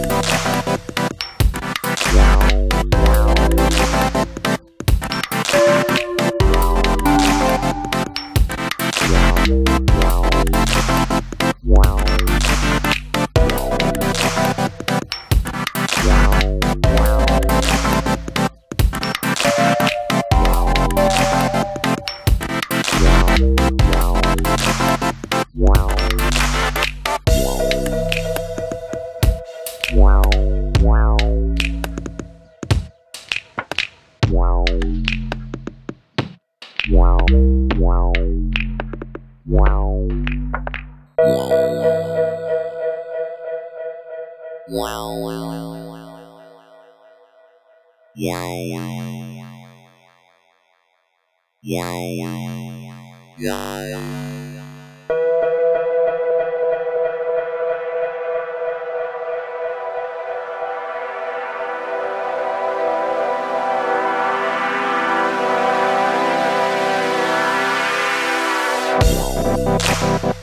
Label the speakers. Speaker 1: Bye.
Speaker 2: Yeah. Thank you.